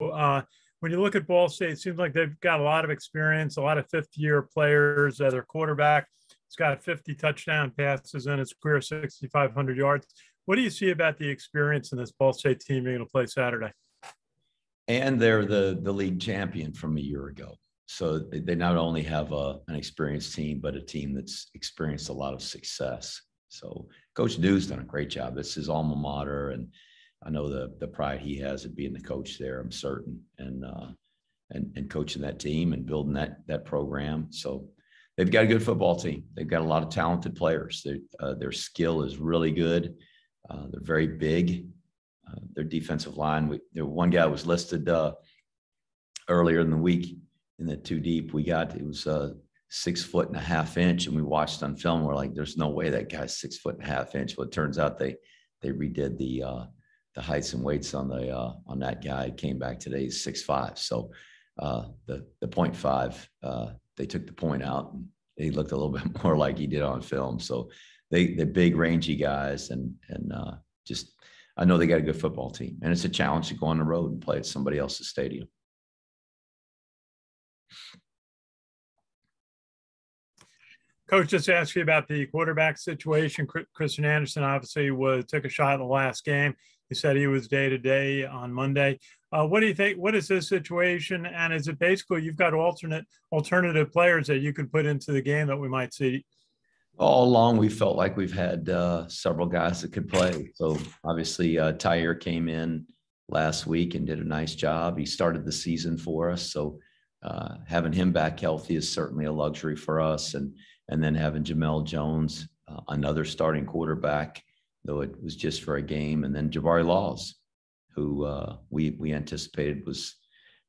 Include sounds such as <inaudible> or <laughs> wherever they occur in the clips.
Uh, when you look at Ball State, it seems like they've got a lot of experience, a lot of fifth year players. Uh, their quarterback has got 50 touchdown passes in his career, 6,500 yards. What do you see about the experience in this Ball State team being able to play Saturday? And they're the, the league champion from a year ago. So they not only have a, an experienced team, but a team that's experienced a lot of success. So Coach Neu's done a great job. This is alma mater, and I know the the pride he has of being the coach there. I'm certain, and uh, and and coaching that team and building that that program. So they've got a good football team. They've got a lot of talented players. Their uh, their skill is really good. Uh, they're very big. Uh, their defensive line. We, there one guy was listed uh, earlier in the week in the two deep. We got it was uh, six foot and a half inch, and we watched on film. We're like, "There's no way that guy's six foot and a half inch." Well, it turns out they they redid the the heights and weights on the uh, on that guy came back today is six five. So uh, the the point five uh, they took the point out and he looked a little <laughs> bit more like he did on film. So they they're big rangy guys and and uh, just I know they got a good football team and it's a challenge to go on the road and play at somebody else's stadium. Coach, just asked you about the quarterback situation. Christian Anderson obviously was took a shot in the last game. He said he was day to day on Monday. Uh, what do you think? What is this situation? And is it basically you've got alternate alternative players that you could put into the game that we might see? All along, we felt like we've had uh, several guys that could play. So obviously, uh, Tyre came in last week and did a nice job. He started the season for us, so uh, having him back healthy is certainly a luxury for us. And and then having Jemel Jones, uh, another starting quarterback, though it was just for a game, and then Jabari Laws, who uh, we we anticipated was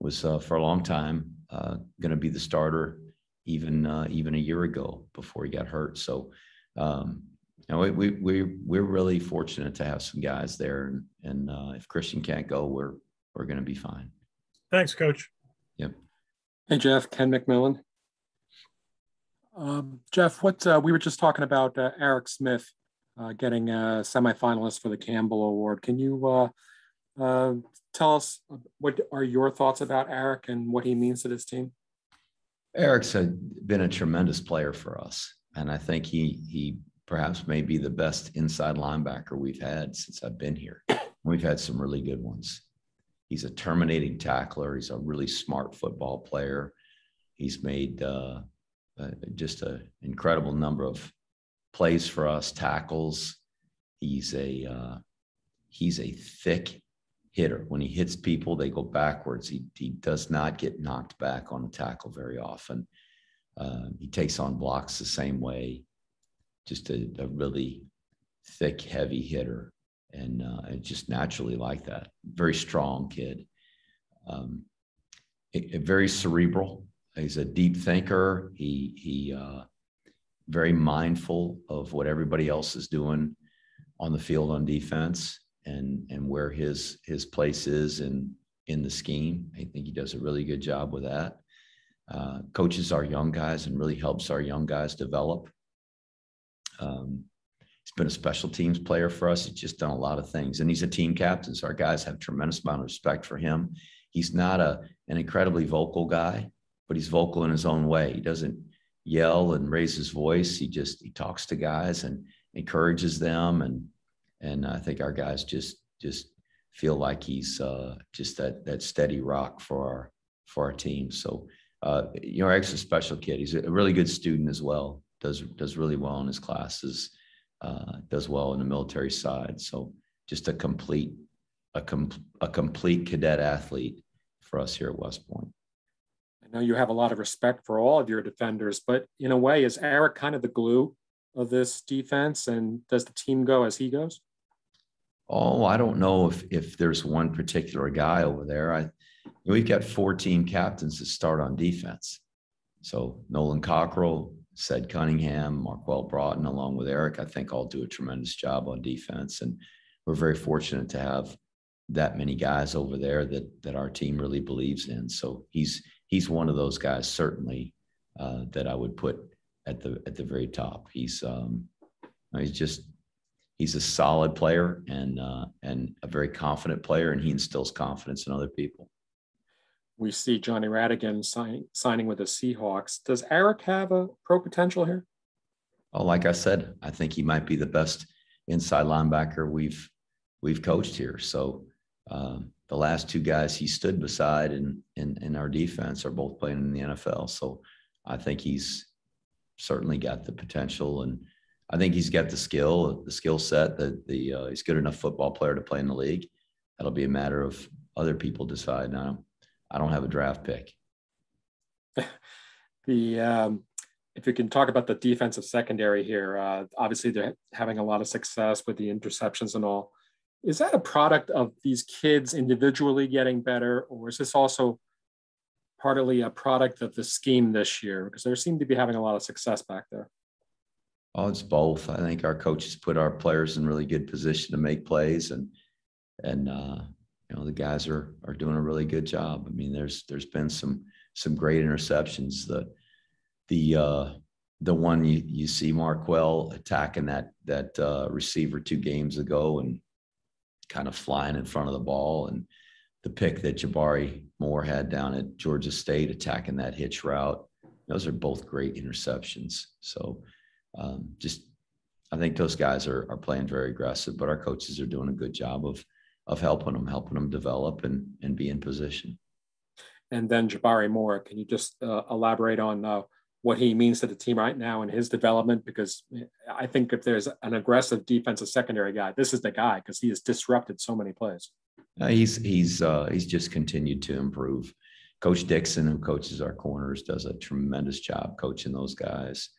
was uh, for a long time uh, going to be the starter, even uh, even a year ago before he got hurt. So. Um, and we, we, we, we're really fortunate to have some guys there. And, and uh, if Christian can't go, we're, we're going to be fine. Thanks, coach. Yep. Hey, Jeff, Ken McMillan. Um, Jeff, what uh, we were just talking about uh, Eric Smith uh, getting a semifinalist for the Campbell Award. Can you uh, uh, tell us what are your thoughts about Eric and what he means to this team? Eric's a, been a tremendous player for us, and I think he he perhaps may be the best inside linebacker we've had since I've been here. We've had some really good ones. He's a terminating tackler. He's a really smart football player. He's made uh, uh, just an incredible number of plays for us, tackles. He's a uh, he's a thick hitter. When he hits people, they go backwards. He he does not get knocked back on a tackle very often. Uh, he takes on blocks the same way. Just a, a really thick, heavy hitter, and uh, just naturally like that. Very strong kid. Um, a, a very cerebral he's a deep thinker. He he uh, very mindful of what everybody else is doing on the field on defense and and where his his place is in in the scheme. I think he does a really good job with that. Uh, coaches our young guys and really helps our young guys develop. Um, he's been a special teams player for us. He's just done a lot of things, and he's a team captain. So our guys have tremendous amount of respect for him. He's not a an incredibly vocal guy, but he's vocal in his own way. He doesn't yell and raise his voice. He just he talks to guys and encourages them, and and I think our guys just just feel like he's uh, just that that steady rock for our for our team. So uh, you know, Eric's a special kid. He's a really good student as well. does does really well in his classes. Uh, does well in the military side. So just a complete a, com- a complete cadet athlete for us here at West Point know you have a lot of respect for all of your defenders, but in a way, is Eric kind of the glue of this defense? And does the team go as he goes? Oh, I don't know if if there's one particular guy over there. I we've got four team captains that start on defense. So Nolan Cockrell, Ced Cunningham, Marquel Broughton, along with Eric, I think all do a tremendous job on defense. And we're very fortunate to have that many guys over there that that our team really believes in. So he's he's one of those guys certainly uh, that I would put at the at the very top. He's um, he's just he's a solid player and uh, and a very confident player, and he instills confidence in other people. we see Johnny Rhattigan sign, signing with the Seahawks. Does Eric have a pro potential here? Oh, like I said, I think he might be the best inside linebacker we've we've coached here. So um, the last two guys he stood beside in, in in our defense are both playing in the NFL. So I think he's certainly got the potential, and I think he's got the skill, the skill set that the uh, he's good enough football player to play in the league. That'll be a matter of other people deciding. decide. Now, I don't have a draft pick. <laughs> the um, if you can talk about the defensive secondary here, uh, obviously they're having a lot of success with the interceptions and all. Is that a product of these kids individually getting better, or is this also partly a product of the scheme this year? Because they seem to be having a lot of success back there. Oh, it's both. I think our coaches put our players in really good position to make plays, and and uh, you know the guys are are doing a really good job. I mean, there's there's been some some great interceptions. The the uh, the one you you see Marquel attacking that that uh, receiver two games ago and kind of flying in front of the ball, and the pick that Jabari Moore had down at Georgia State attacking that hitch route. Those are both great interceptions. So um, just I think those guys are are playing very aggressive, but our coaches are doing a good job of of helping them, helping them develop and and be in position. And then Jabari Moore, can you just uh, elaborate on uh, what he means to the team right now and his development? Because I think if there's an aggressive defensive secondary guy, this is the guy because he has disrupted so many plays. Uh, he's he's uh, he's just continued to improve. Coach Dixon, who coaches our corners, does a tremendous job coaching those guys.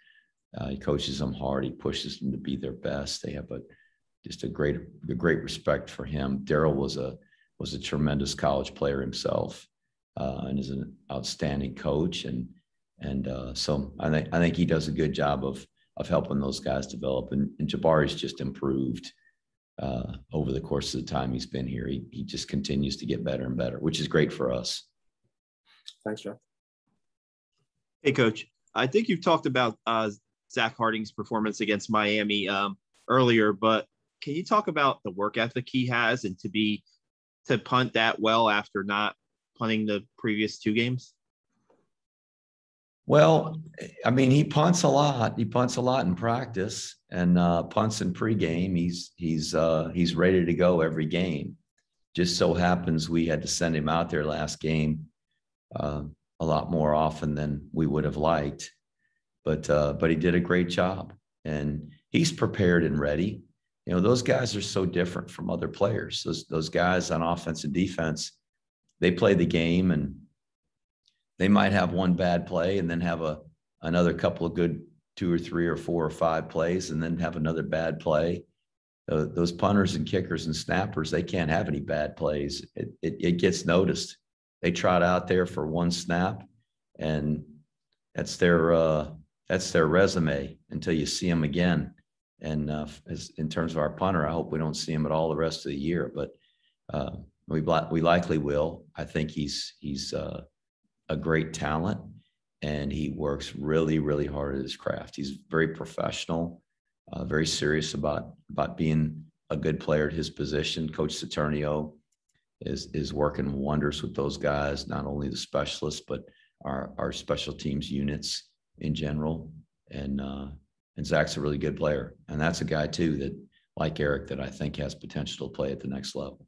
Uh, he coaches them hard. He pushes them to be their best. They have a just a great a great respect for him. Daryl was a was a tremendous college player himself, uh, and is an outstanding coach. And and uh, so I think I think he does a good job of of helping those guys develop. And, and Jabari's just improved uh, over the course of the time he's been here. He he just continues to get better and better, which is great for us. Thanks, Jeff. Hey, Coach. I think you've talked about uh, Zach Harding's performance against Miami um, earlier, but can you talk about the work ethic he has and to be to punt that well after not punting the previous two games? Well, I mean, he punts a lot. He punts a lot in practice and uh, punts in pregame. He's he's uh, he's ready to go every game. Just so happens we had to send him out there last game uh, a lot more often than we would have liked, but uh, but he did a great job and he's prepared and ready you know those guys are so different from other players those those guys on offense and defense they play the game and they might have one bad play and then have a another couple of good two or three or four or five plays and then have another bad play. Uh, those punters and kickers and snappers they can't have any bad plays. It, it, it gets noticed. They trot out there for one snap and that's their uh, that's their resume until you see them again. And uh, as in terms of our punter, I hope we don't see him at all the rest of the year, but uh, we we likely will. I think he's he's uh, a great talent, and he works really really hard at his craft. He's very professional, uh, very serious about about being a good player at his position. Coach Saturnio is is working wonders with those guys, not only the specialists but our our special teams units in general, and uh, and Zach's a really good player. And that's a guy too that, like Eric, that I think has potential to play at the next level.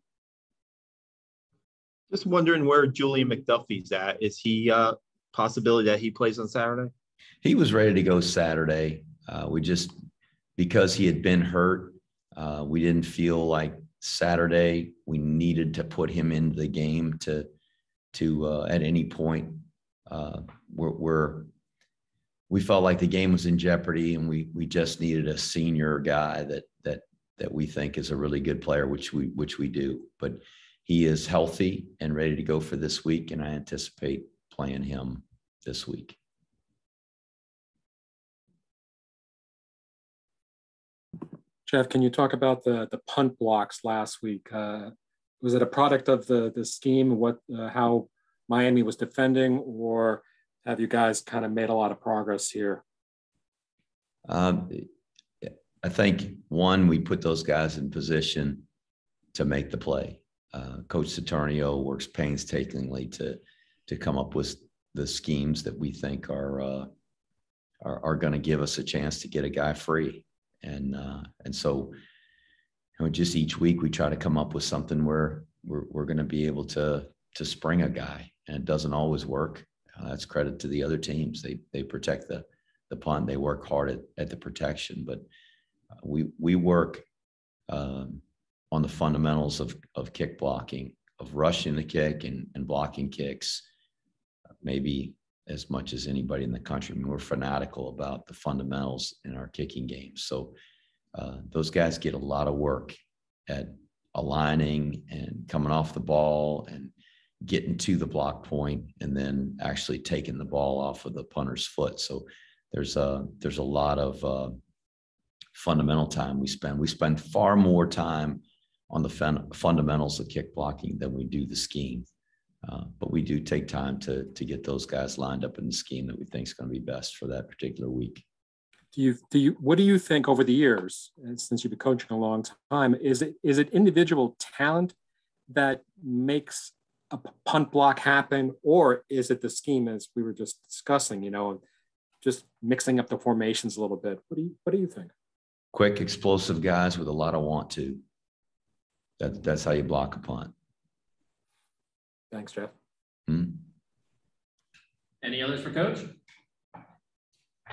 Just wondering where Julian McDuffie's at. Is he uh possibility that he plays on Saturday? He was ready to go Saturday. Uh, we just because he had been hurt, uh, we didn't feel like Saturday we needed to put him into the game to to uh, at any point. Uh, we're we felt like the game was in jeopardy and we we just needed a senior guy that that that we think is a really good player which we which we do but he is healthy and ready to go for this week and i anticipate playing him this week jeff can you talk about the the punt blocks last week uh, was it a product of the the scheme what uh, how miami was defending or have you guys kind of made a lot of progress here? Um, I think one, we put those guys in position to make the play. Uh, Coach Saturnio works painstakingly to to come up with the schemes that we think are uh, are, are going to give us a chance to get a guy free. And uh, and so, you know, just each week we try to come up with something where we're we're going to be able to to spring a guy, and it doesn't always work. Uh, that's credit to the other teams. They they protect the the punt. They work hard at, at the protection, but uh, we we work um, on the fundamentals of of kick blocking, of rushing the kick and, and blocking kicks, maybe as much as anybody in the country. I mean, we're fanatical about the fundamentals in our kicking games. So uh, those guys get a lot of work at aligning and coming off the ball and getting to the block point and then actually taking the ball off of the punter's foot. So there's a there's a lot of uh, fundamental time we spend. We spend far more time on the fun- fundamentals of kick blocking than we do the scheme. Uh, but we do take time to to get those guys lined up in the scheme that we think is going to be best for that particular week. Do you do you what do you think over the years, since you've been coaching a long time, is it is it individual talent that makes a punt block happen, or is it the scheme as we were just discussing? You know, just mixing up the formations a little bit. What do you what do you think? Quick, explosive guys with a lot of want to. That that's how you block a punt. Thanks, Jeff. Hmm? Any others for coach?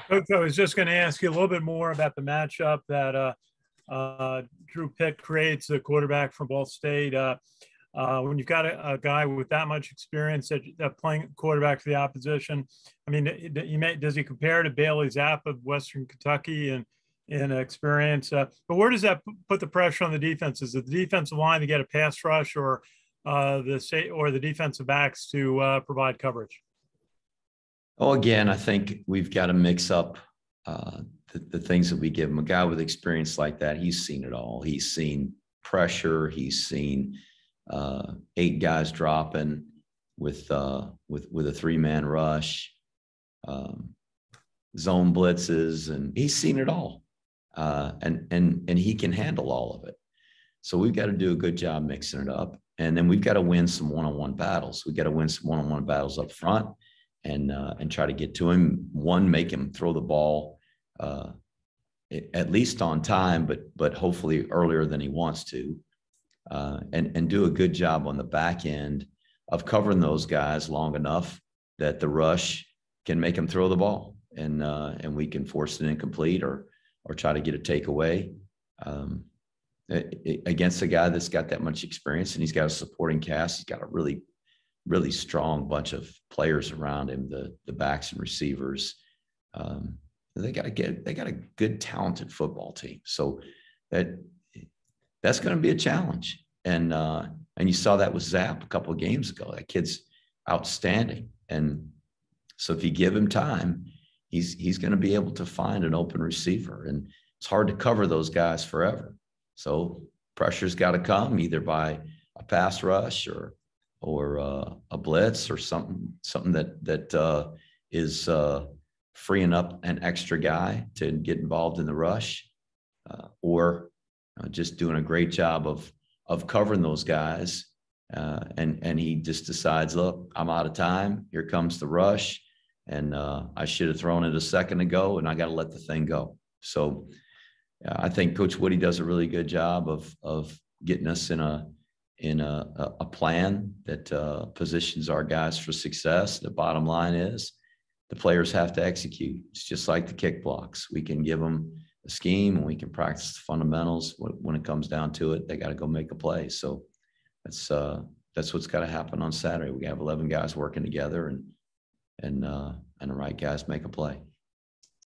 Coach, I was just going to ask you a little bit more about the matchup that uh, uh, Drew Plitt creates, the quarterback from Ball State. Uh, uh, when you've got a, a, guy with that much experience at, at, playing quarterback for the opposition, I mean, you may, does he compare to Bailey Zappe of Western Kentucky and in experience? Uh, but where does that put the pressure on the defense? Is it the defensive line to get a pass rush, or uh, the or the defensive backs to uh, provide coverage? Oh, again, I think we've got to mix up uh, the, the, things that we give him. A guy with experience like that, he's seen it all. He's seen pressure. He's seen uh, eight guys dropping with uh, with with a three man rush, um, zone blitzes, and he's seen it all. Uh, and and and he can handle all of it. So we've got to do a good job mixing it up, and then we've got to win some one on one battles. We've got to win some one on one battles up front and uh, and try to get to him. One, make him throw the ball uh, at least on time, but but hopefully earlier than he wants to, uh, and and do a good job on the back end of covering those guys long enough that the rush can make him throw the ball, and uh, and we can force it incomplete or or try to get a takeaway. Um, against a guy that's got that much experience and he's got a supporting cast, he's got a really really strong bunch of players around him, the the backs and receivers. Um, they got to get they got a good talented football team. So that that's going to be a challenge. And uh, and you saw that with Zappe a couple of games ago. That kid's outstanding. And so if you give him time, he's he's going to be able to find an open receiver. And it's hard to cover those guys forever. So pressure's got to come either by a pass rush or or uh, a blitz or something something that that uh, is uh, freeing up an extra guy to get involved in the rush, uh, or uh, just doing a great job of of covering those guys. Uh, and and he just decides, look, I'm out of time. Here comes the rush, and I should have thrown it a second ago, and I got to let the thing go. So I think Coach Woody does a really good job of of getting us in a in a, a plan that uh, positions our guys for success. The bottom line is the players have to execute. It's just like the kick blocks. We can give them a scheme and we can practice the fundamentals. When it comes down to it, they got to go make a play. So that's uh, that's what's got to happen on Saturday. We have 11 guys working together and and uh, and the right guys make a play.